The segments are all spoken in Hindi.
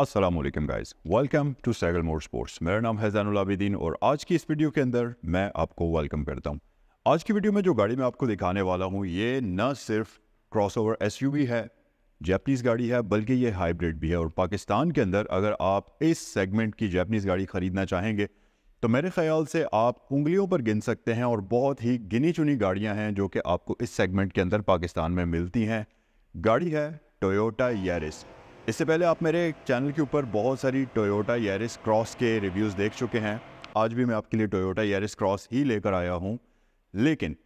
अस्सलाम guys welcome to Sehgal more sports मेरा नाम है जैनुल आबिदीन और आज की इस वीडियो के अंदर मैं आपको वेलकम करता हूँ। आज की वीडियो में जो गाड़ी मैं आपको दिखाने वाला हूँ, ये न सिर्फ़ क्रॉसओवर एसयूवी है जैपनीज़ गाड़ी है, बल्कि ये हाइब्रिड भी है। और पाकिस्तान के अंदर अगर आप इस सेगमेंट की जैपनीज़ गाड़ी ख़रीदना चाहेंगे तो मेरे ख्याल से आप उंगलियों पर गिन सकते हैं और बहुत ही गिनी चुनी गाड़ियाँ हैं जो कि आपको इस सेगमेंट के अंदर पाकिस्तान में मिलती हैं। गाड़ी है टोयोटा यारिस इससे पहले आप मेरे चैनल के ऊपर बहुत सारी टोयोटा यारिस क्रॉस के रिव्यूज़ देख चुके हैं। आज भी मैं आपके लिए टोयोटा यारिस क्रॉस ही लेकर आया हूँ। लेकिन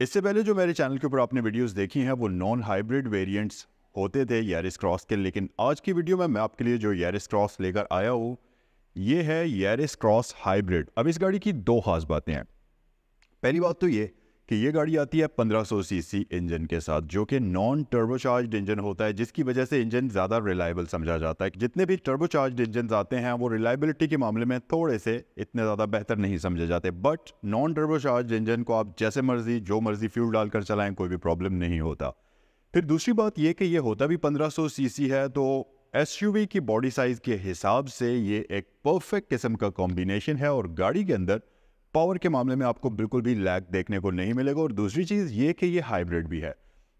इससे पहले जो मेरे चैनल के ऊपर आपने वीडियोस देखी हैं, वो नॉन हाइब्रिड वेरिएंट्स होते थे यारिस क्रॉस के। लेकिन आज की वीडियो में मैं आपके लिए जो यारिस क्रॉस लेकर आया हूँ, ये है यारिस क्रॉस हाइब्रिड अब इस गाड़ी की दो खास बातें हैं। पहली बात तो ये कि ये गाड़ी आती है 1500 सीसी इंजन के साथ, जो कि नॉन टर्बोचार्ज इंजन होता है, जिसकी वजह से इंजन ज़्यादा रिलायबल समझा जाता है। जितने भी टर्बोचार्ज इंजन आते हैं, वो रिलायबिलिटी के मामले में थोड़े से इतने ज़्यादा बेहतर नहीं समझे जाते। बट नॉन टर्बोचार्ज इंजन को आप जैसे मर्ज़ी, जो मर्ज़ी फ्यूल डालकर चलाएँ, कोई भी प्रॉब्लम नहीं होता। फिर दूसरी बात ये कि ये होता भी पंद्रह सी है तो एसयूवी की बॉडी साइज़ के हिसाब से ये एक परफेक्ट किस्म का कॉम्बिनेशन है, और गाड़ी के अंदर पावर के मामले में आपको बिल्कुल भी लैग देखने को नहीं मिलेगा और दूसरी चीज़ ये कि ये हाइब्रिड भी है,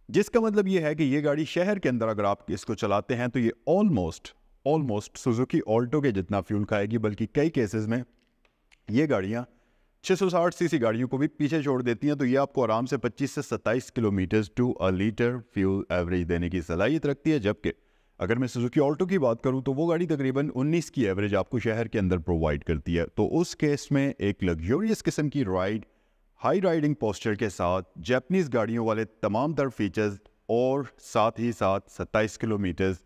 जिसका मतलब ये है कि ये गाड़ी शहर के अंदर अगर आप इसको चलाते हैं तो ये ऑलमोस्ट ऑलमोस्ट सुजुकी ऑल्टो के जितना फ्यूल खाएगी, बल्कि कई केसेस में ये गाड़ियाँ 660 सीसी गाड़ियों को भी पीछे छोड़ देती हैं तो ये आपको आराम से 25 से 27 kilometre to a litre fuel average देने की सलाहियत रखती है, जबकि अगर मैं सुजुकी ऑल्टो की बात करूँ तो वो गाड़ी तकरीबन 19 की एवरेज आपको शहर के अंदर प्रोवाइड करती है। तो उस केस में एक लग्जोरियस किस्म की राइड हाई राइडिंग पोस्टर के साथ जैपनीज़ गाड़ियों वाले तमाम तर फीचर्स और साथ ही साथ 27 किलोमीटर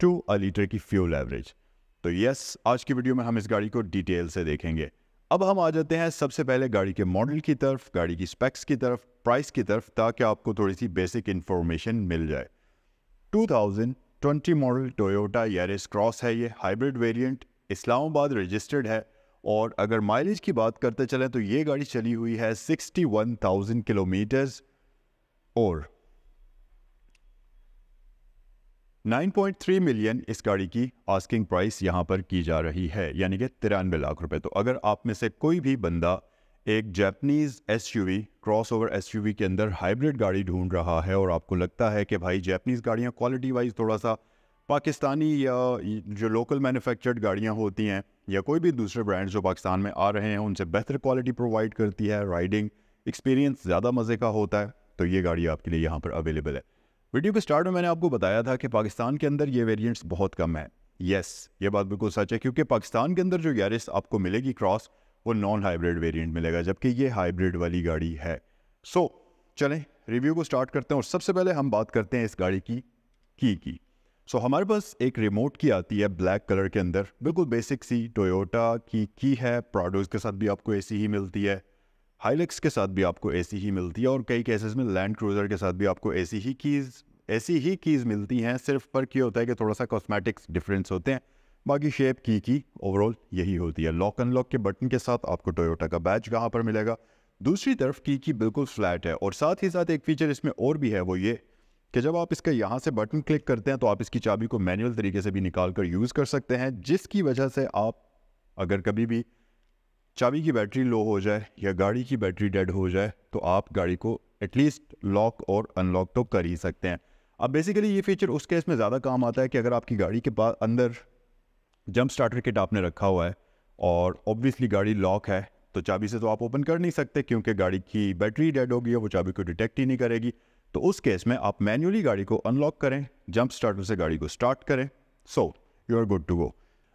टू अ लीटर की फ्यूल एवरेज तो यस आज की वीडियो में हम इस गाड़ी को डिटेल से देखेंगे। अब हम आ जाते हैं सबसे पहले गाड़ी के मॉडल की तरफ़, गाड़ी की स्पेक्स की तरफ़ प्राइस की तरफ़, ताकि आपको थोड़ी सी बेसिक इन्फॉर्मेशन मिल जाए। 2020 मॉडल टोयोटा यारिस क्रॉस है ये हाइब्रिड वेरिएंट इस्लामाबाद रजिस्टर्ड है। और अगर माइलेज की बात करते चलें तो ये गाड़ी चली हुई है 61,000 किलोमीटर्स और 9.3 मिलियन इस गाड़ी की आस्किंग प्राइस यहाँ पर की जा रही है यानी कि तिरानवे लाख रुपए। तो अगर आप में से कोई भी बंदा एक Japanese S crossovers के अंदर हाइब्रिड गाड़ी ढूंढ रहा है और आपको लगता है कि भाई जैपनीज़ गाड़ियाँ क्वालिटी वाइज थोड़ा सा पाकिस्तानी या जो लोकल मैन्युफैक्चर्ड गाड़ियाँ होती हैं या कोई भी दूसरे ब्रांड्स जो पाकिस्तान में आ रहे हैं, उनसे बेहतर क्वालिटी प्रोवाइड करती है राइडिंग एक्सपीरियंस ज़्यादा मज़े का होता है तो ये गाड़ी आपके लिए यहाँ पर अवेलेबल है। वीडियो के स्टार्ट में मैंने आपको बताया था कि पाकिस्तान के अंदर ये वेरिएंट्स बहुत कम है। येस ये बात बिल्कुल सच है, क्योंकि पाकिस्तान के अंदर जो यारिस आपको मिलेगी क्रॉस वो नॉन हाइब्रिड वेरिएंट मिलेगा जबकि ये हाइब्रिड वाली गाड़ी है। सो so, चलें रिव्यू को स्टार्ट करते हैं और सबसे पहले हम बात करते हैं इस गाड़ी की की की। सो so, हमारे पास एक रिमोट की आती है ब्लैक कलर के अंदर। बिल्कुल बेसिक सी टोयोटा की की है प्राडोज के साथ भी आपको ऐसी ही मिलती है हाईलेक्स के साथ भी आपको ऐसी ही मिलती है और कई केसेस में लैंड क्रूज़र के साथ भी आपको ऐसी ही कीज़ ऐसी ही कीज़ मिलती हैं। सिर्फ़ पर क्या होता है कि थोड़ा सा कॉस्मेटिक्स डिफरेंस होते हैं। बाकी शेप की की ओवरऑल यही होती है। लॉक अनलॉक के बटन के साथ आपको टोयोटा का बैच कहाँ पर मिलेगा? दूसरी तरफ़ की की बिल्कुल फ्लैट है और साथ ही साथ एक फीचर इसमें और भी है वो ये कि जब आप इसका यहाँ से बटन क्लिक करते हैं तो आप इसकी चाबी को मैनुअल तरीके से भी निकाल कर यूज़ कर सकते हैं, जिसकी वजह से आप अगर कभी भी चाबी की बैटरी लो हो जाए या गाड़ी की बैटरी डेड हो जाए तो आप गाड़ी को एटलीस्ट लॉक और अनलॉक तो कर ही सकते हैं। अब बेसिकली ये फीचर उस केस में ज़्यादा काम आता है कि अगर आपकी गाड़ी के पास अंदर जंप स्टार्टर किट आपने रखा हुआ है और ऑब्वियसली गाड़ी लॉक है तो चाबी से तो आप ओपन कर नहीं सकते क्योंकि गाड़ी की बैटरी डेड होगी वो चाबी को डिटेक्ट ही नहीं करेगी। तो उस केस में आप मैन्युअली गाड़ी को अनलॉक करें जंप स्टार्टर से गाड़ी को स्टार्ट करें। So you are good to go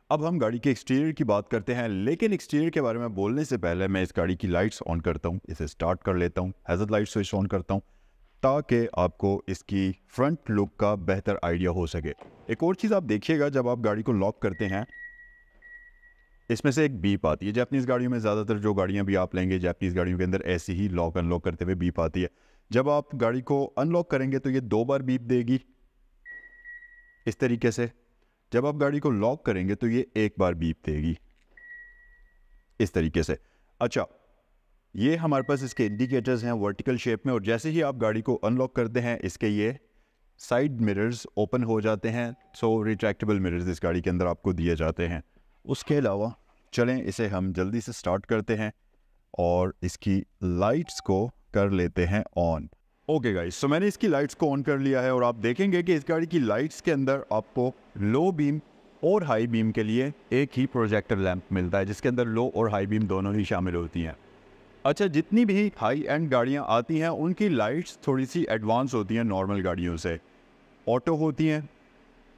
अब हम गाड़ी के एक्सटीरियर की बात करते हैं, लेकिन एक्सटीरियर के बारे में बोलने से पहले मैं इस गाड़ी की लाइट्स ऑन करता हूँ, इसे स्टार्ट कर लेता हूँ हैजत लाइट स्विच ऑन करता हूँ। ताकि आपको इसकी फ्रंट लुक का बेहतर आइडिया हो सके। एक और चीज़ आप देखिएगा, जब आप गाड़ी को लॉक करते हैं, इसमें से एक बीप आती है। जैपनीज़ गाड़ियों में ज़्यादातर जो गाड़ियाँ भी आप लेंगे जैपनीज़ गाड़ियों के अंदर ऐसी ही लॉक अनलॉक करते हुए बीप आती है। जब आप गाड़ी को अनलॉक करेंगे तो ये दो बार बीप देगी। इस तरीके से, जब आप गाड़ी को लॉक करेंगे तो ये एक बार बीप देगी। इस तरीके से। अच्छा ये हमारे पास इसके इंडिकेटर्स हैं वर्टिकल शेप में और जैसे ही आप गाड़ी को अनलॉक करते हैं, इसके ये साइड मिरर्स ओपन हो जाते हैं सो रिट्रैक्टेबल मिरर्स इस गाड़ी के अंदर आपको दिए जाते हैं। उसके अलावा चलें, इसे हम जल्दी से स्टार्ट करते हैं और इसकी लाइट्स को कर लेते हैं ऑन ओके गाइस सो मैंने इसकी लाइट्स को ऑन कर लिया है और आप देखेंगे कि इस गाड़ी की लाइट्स के अंदर आपको लो बीम और हाई बीम के लिए एक ही प्रोजेक्टर लैंप मिलता है, जिसके अंदर लो और हाई बीम दोनों ही शामिल होती हैं। अच्छा जितनी भी हाई एंड गाड़ियाँ आती हैं, उनकी लाइट्स थोड़ी सी एडवांस होती हैं नॉर्मल गाड़ियों से। ऑटो होती हैं।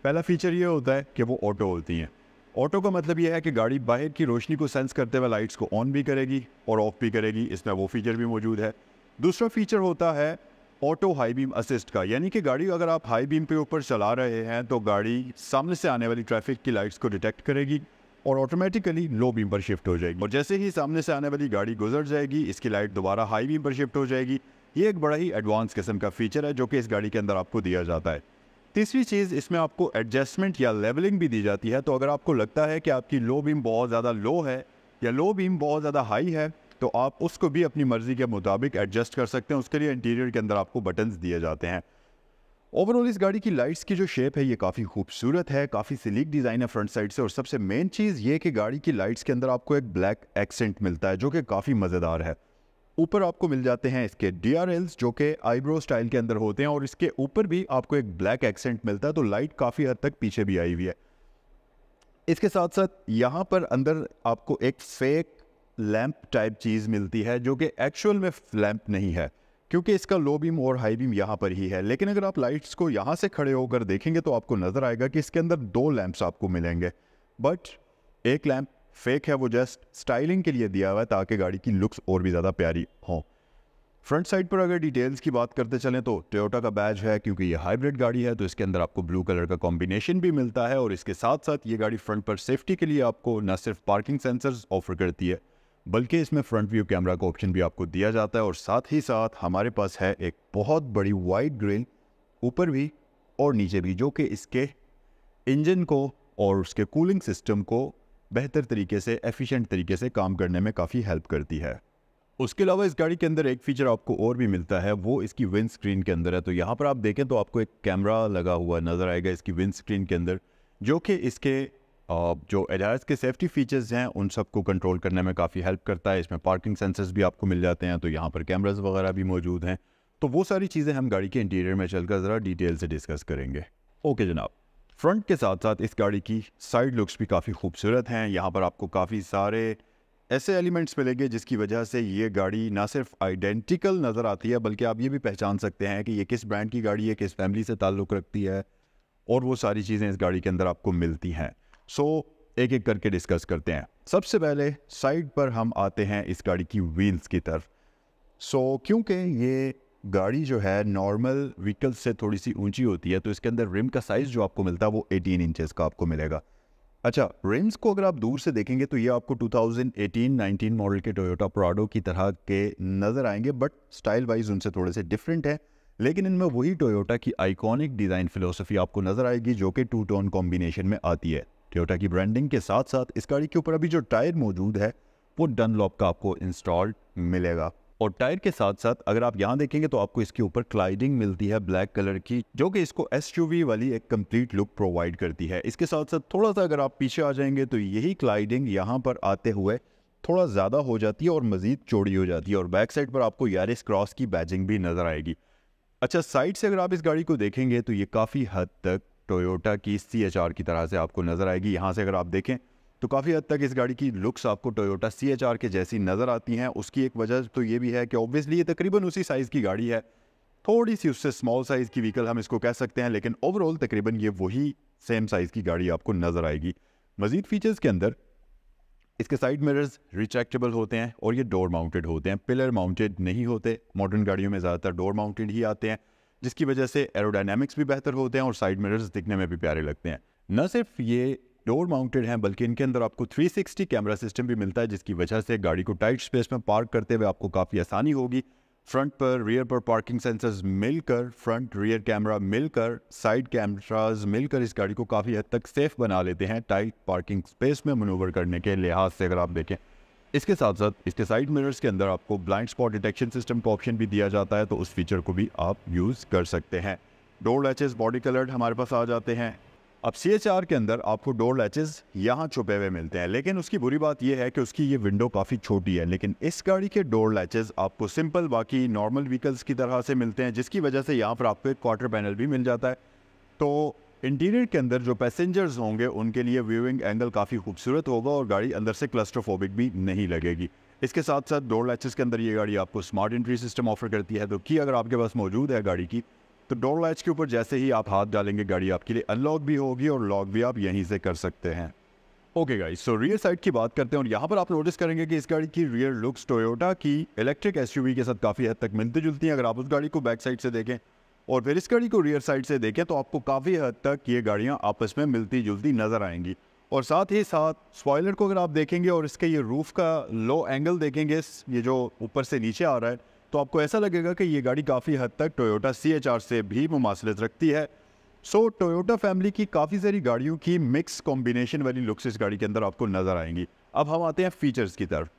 पहला फीचर ये होता है कि वो ऑटो होती हैं। ऑटो का मतलब ये है कि गाड़ी बाहर की रोशनी को सेंस करते हुए लाइट्स को ऑन भी करेगी और ऑफ़ भी करेगी, इसमें वो फीचर भी मौजूद है। दूसरा फीचर होता है ऑटो हाई बीम असिस्ट का, यानी कि गाड़ी अगर आप हाई बीम पे ऊपर चला रहे हैं तो गाड़ी सामने से आने वाली ट्रैफ़िक की लाइट्स को डिटेक्ट करेगी। और ऑटोमेटिकली लो बीम पर शिफ्ट हो जाएगी। और जैसे ही सामने से आने वाली गाड़ी गुजर जाएगी, इसकी लाइट दोबारा हाई बीम पर शिफ्ट हो जाएगी। ये एक बड़ा ही एडवांस किस्म का फीचर है जो कि इस गाड़ी के अंदर आपको दिया जाता है। तीसरी चीज़, इसमें आपको एडजस्टमेंट या लेवलिंग भी दी जाती है। तो अगर आपको लगता है कि आपकी लो बीम बहुत ज़्यादा लो है या लो बीम बहुत ज़्यादा हाई है तो आप उसको भी अपनी मर्ज़ी के मुताबिक एडजस्ट कर सकते हैं। उसके लिए इंटीरियर के अंदर आपको बटन्स दिए जाते हैं। ओवरऑल इस गाड़ी की लाइट्स की जो शेप है, ये काफ़ी खूबसूरत है, काफ़ी सिलीक डिज़ाइन है फ्रंट साइड से और सबसे मेन चीज़ ये कि गाड़ी की लाइट्स के अंदर आपको एक ब्लैक एक्सेंट मिलता है, जो कि काफ़ी मज़ेदार है। ऊपर आपको मिल जाते हैं इसके डी जो कि आईब्रो स्टाइल के अंदर होते हैं और इसके ऊपर भी आपको एक ब्लैक एक्सेंट मिलता है तो लाइट काफ़ी हद तक पीछे भी आई हुई है। इसके साथ साथ यहाँ पर अंदर आपको एक फेक लैंप टाइप चीज़ मिलती है, जो कि एक्चुअल में लैंप नहीं है। क्योंकि इसका लो बीम और हाई बीम यहाँ पर ही है। लेकिन अगर आप लाइट्स को यहाँ से खड़े होकर देखेंगे तो आपको नज़र आएगा कि इसके अंदर दो लैंप्स आपको मिलेंगे। बट एक लैंप फेक है, वो जस्ट स्टाइलिंग के लिए दिया हुआ है ताकि गाड़ी की लुक्स और भी ज़्यादा प्यारी हो। फ्रंट साइड पर अगर डिटेल्स की बात करते चलें तो टोयोटा का बैज है क्योंकि ये हाइब्रिड गाड़ी है तो इसके अंदर आपको ब्लू कलर का कॉम्बिनेशन भी मिलता है और इसके साथ साथ ये गाड़ी फ्रंट पर सेफ्टी के लिए आपको न सिर्फ़ पार्किंग सेंसर्स ऑफ़र करती है बल्कि इसमें फ्रंट व्यू कैमरा का ऑप्शन भी आपको दिया जाता है और साथ ही साथ हमारे पास है एक बहुत बड़ी वाइड ग्रिल ऊपर भी और नीचे भी, जो कि इसके इंजन को और उसके कूलिंग सिस्टम को बेहतर तरीके से एफिशिएंट तरीके से काम करने में काफ़ी हेल्प करती है। उसके अलावा इस गाड़ी के अंदर एक फीचर आपको और भी मिलता है, वो इसकी विंड स्क्रीन के अंदर है। तो यहाँ पर आप देखें तो आपको एक कैमरा लगा हुआ नज़र आएगा इसकी विंड स्क्रीन के अंदर, जो कि इसके जो एजाज के सेफ्टी फीचर्स हैं, उन सबको कंट्रोल करने में काफ़ी हेल्प करता है। इसमें पार्किंग सेंसर्स भी आपको मिल जाते हैं तो यहाँ पर कैमराज वगैरह भी मौजूद हैं। तो वो सारी चीज़ें हम गाड़ी के इंटीरियर में चलकर ज़रा डिटेल से डिस्कस करेंगे। ओके जनाब। फ्रंट के साथ साथ इस गाड़ी की साइड लुक्स भी काफ़ी खूबसूरत हैं। यहाँ पर आपको काफ़ी सारे ऐसे एलिमेंट्स मिलेंगे जिसकी वजह से ये गाड़ी ना सिर्फ़ आइडेंटिकल नज़र आती है, बल्कि आप ये भी पहचान सकते हैं कि ये किस ब्रांड की गाड़ी है, किस फैमिली से ताल्लुक़ रखती है, और वो सारी चीज़ें इस गाड़ी के अंदर आपको मिलती हैं। सो so, एक एक करके डिस्कस करते हैं। सबसे पहले साइड पर हम आते हैं इस गाड़ी की व्हील्स की तरफ़। सो so, क्योंकि ये गाड़ी जो है नॉर्मल व्हीकल से थोड़ी सी ऊँची होती है तो इसके अंदर रिम का साइज़ जो आपको मिलता है वो 18 इंचेस का आपको मिलेगा। अच्छा रिम्स को अगर आप दूर से देखेंगे तो ये आपको 2018-19 मॉडल के टोयोटा प्राडो की तरह के नज़र आएँगे बट स्टाइल वाइज उनसे थोड़े से डिफरेंट है। लेकिन इनमें वही टोयोटा की आइकॉनिक डिज़ाइन फिलोसफी आपको नज़र आएगी जो कि टू टोन कॉम्बिनेशन में आती है। टोयोटा की ब्रांडिंग के साथ साथ इस गाड़ी के ऊपर अभी जो टायर मौजूद है, वो डनलॉप का आपको इंस्टॉल्ड मिलेगा। और टायर के साथ साथ अगर आप यहाँ देखेंगे तो आपको इसके ऊपर क्लाइडिंग मिलती है ब्लैक कलर की, जो कि इसको एसयूवी वाली एक कंप्लीट लुक प्रोवाइड करती है। इसके साथ साथ थोड़ा सा अगर आप पीछे आ जाएँगे तो यही क्लाइडिंग यहाँ पर आते हुए थोड़ा ज़्यादा हो जाती है और मज़ीद चौड़ी हो जाती है और बैक साइड पर आपको यारिस क्रॉस की बैजिंग भी नज़र आएगी। अच्छा साइड से अगर आप इस गाड़ी को देखेंगे तो ये काफ़ी हद तक टोयोटा की सी एच आर की तरह से आपको नज़र आएगी। यहाँ से अगर आप देखें तो काफ़ी हद तक इस गाड़ी की लुक्स आपको टोयोटा सी एच आर के जैसी नज़र आती हैं। उसकी एक वजह तो ये भी है कि ऑब्वियसली ये तकरीबन उसी साइज़ की गाड़ी है। थोड़ी सी उससे स्मॉल साइज़ की व्हीकल हम इसको कह सकते हैं, लेकिन ओवरऑल तकरीबन ये वही सेम साइज़ की गाड़ी आपको नज़र आएगी। मज़ीद फीचर्स के अंदर, इसके साइड मिरर्स रिचेक्टेबल होते हैं और ये डोर माउंटेड होते हैं। पिलर माउंटेड नहीं होते। मॉडर्न गाड़ियों में ज़्यादातर डोर माउंटेड ही आते हैं। जिसकी वजह से एरोडाइनमिक्स भी बेहतर होते हैं और साइड मिरर्स दिखने में भी प्यारे लगते हैं। न सिर्फ़ ये डोर माउंटेड हैं, बल्कि इनके अंदर आपको 360 कैमरा सिस्टम भी मिलता है, जिसकी वजह से गाड़ी को टाइट स्पेस में पार्क करते हुए आपको काफ़ी आसानी होगी। फ्रंट पर रियर पर पार्किंग सेंसर्स मिलकर फ्रंट रियर कैमरा मिलकर साइड कैमराज मिलकर इस गाड़ी को काफ़ी हद तक सेफ़ बना लेते हैं टाइट पार्किंग स्पेस में मनूवर करने के लिहाज से अगर आप देखें। इसके साथ साथ इसके साइड मिरर्स के अंदर आपको ब्लाइंड स्पॉट डिटेक्शन सिस्टम का ऑप्शन भी दिया जाता है तो उस फीचर को भी आप यूज़ कर सकते हैं। डोर लैचेस बॉडी कलर्ड हमारे पास आ जाते हैं। अब सी एच आर के अंदर आपको डोर लैचेस यहाँ छुपे हुए मिलते हैं, लेकिन उसकी बुरी बात यह है कि उसकी ये विंडो काफ़ी छोटी है, लेकिन इस गाड़ी के डोर लैचेस आपको सिंपल बाकी नॉर्मल व्हीकल्स की तरह से मिलते हैं, जिसकी वजह से यहाँ पर आपको एक क्वार्टर पैनल भी मिल जाता है। तो इंटीरियर के अंदर जो पैसेंजर्स होंगे, उनके लिए व्यूइंग एंगल काफ़ी खूबसूरत होगा और गाड़ी अंदर से क्लस्ट्रोफोबिक भी नहीं लगेगी। इसके साथ साथ डोर लैचेस के अंदर ये गाड़ी आपको स्मार्ट एंट्री सिस्टम ऑफ़र करती है। तो की अगर आपके पास मौजूद है गाड़ी की तो डोर लैच के ऊपर जैसे ही आप हाथ डालेंगे, गाड़ी आपके लिए अनलॉक भी होगी और लॉक भी आप यहीं से कर सकते हैं। Okay guys so rear side की बात करते हैं और यहाँ पर आप नोटिस करेंगे कि इस गाड़ी की रियर लुक्स टोयोटा की इलेक्ट्रिक एसयूवी के साथ काफ़ी हद तक मिलती जुलती हैं। अगर आप उस गाड़ी को बैक साइड से देखें और फिर इस गाड़ी को रियर साइड से देखें तो आपको काफ़ी हद तक ये गाड़ियाँ आपस में मिलती जुलती नज़र आएँगी। और साथ ही साथ स्पॉयलर को अगर आप देखेंगे और इसके ये रूफ़ का लो एंगल देखेंगे ये जो ऊपर से नीचे आ रहा है तो आपको ऐसा लगेगा कि ये गाड़ी काफ़ी हद तक टोयोटा सीएचआर से भी मुमासलत रखती है। सो टोयोटा फैमिली की काफ़ी सारी गाड़ियों की मिक्स कॉम्बिनेशन वाली लुक्स इस गाड़ी के अंदर आपको नज़र आएँगी। अब हम आते हैं फीचर्स की तरफ़।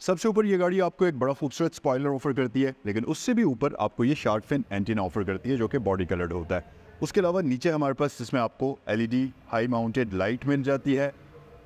सबसे ऊपर ये गाड़ी आपको एक बड़ा खूबसूरत स्पॉयलर ऑफ़र करती है, लेकिन उससे भी ऊपर आपको ये शार्क फिन एंटीना ऑफ़र करती है, जो कि बॉडी कलर्ड होता है। उसके अलावा नीचे हमारे पास जिसमें आपको एलईडी हाई माउंटेड लाइट मिल जाती है।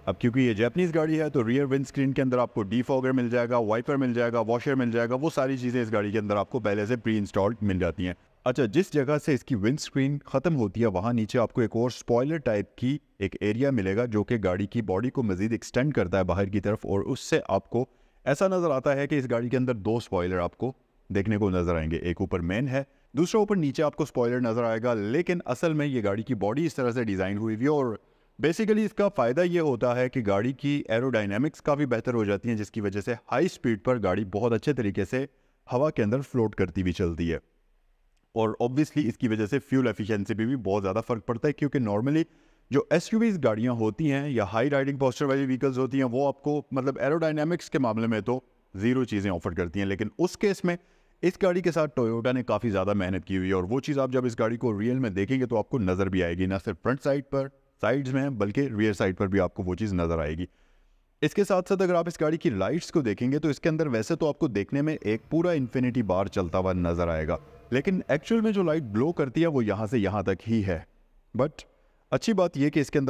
अब क्योंकि ये जैपनीज़ गाड़ी है तो रियर विंड स्क्रीन के अंदर आपको डी फॉगर मिल जाएगा वाइपर मिल जाएगा वॉशर मिल जाएगा, वो सारी चीज़ें इस गाड़ी के अंदर आपको पहले से प्री इंस्टॉल्ड मिल जाती हैं। अच्छा जिस जगह से इसकी विंड स्क्रीन ख़त्म होती है, वहाँ नीचे आपको एक और स्पॉयलर टाइप की एक एरिया मिलेगा, जो कि गाड़ी की बॉडी को मज़ीद एक्सटेंड करता है बाहर की तरफ़, और उससे आपको ऐसा नज़र आता है कि इस गाड़ी के अंदर दो स्पॉयलर आपको देखने को नज़र आएँगे। एक ऊपर मेन है दूसरा ऊपर नीचे आपको स्पॉयलर नज़र आएगा लेकिन असल में ये गाड़ी की बॉडी इस तरह से डिज़ाइन हुई हुई और बेसिकली इसका फ़ायदा ये होता है कि गाड़ी की एरोडाइनमिक्स काफ़ी बेहतर हो जाती हैं जिसकी वजह से हाई स्पीड पर गाड़ी बहुत अच्छे तरीके से हवा के अंदर फ्लोट करती भी चलती है। और ऑब्वियसली इसकी वजह से फ्यूल एफिशिएंसी भी, भी बहुत ज़्यादा फ़र्क पड़ता है क्योंकि नॉर्मली जो एस गाड़ियाँ होती हैं या हाई राइडिंग पोस्टर वाली व्हीकल्स होती हैं, वो आपको मतलब एरोडाइनमिक्स के मामले में तो ज़ीरो चीज़ें ऑफ़र करती हैं, लेकिन उस केस में इस गाड़ी के साथ टोयोटा ने काफ़ी ज़्यादा मेहनत की हुई है और वो चीज़ आप जब इस गाड़ी को रियल में देखेंगे तो आपको नज़र भी आएगी, ना सिर्फ़ फ्रंट साइड पर साइड्स में, बल्कि रियर साइड पर भी आपको वो चीज़ नज़र आएगी। इसके साथ साथ अगर आप इस गाड़ी की लाइट्स को देखेंगे तो इसके अंदर वैसे तो आपको देखने में एक पूरा इन्फिनिटी बार चलता हुआ नज़र आएगा, लेकिन एक्चुअल में जो लाइट ग्लो करती है वो यहाँ से यहाँ तक ही है बट अच्छी बात यह कि इसके अंदर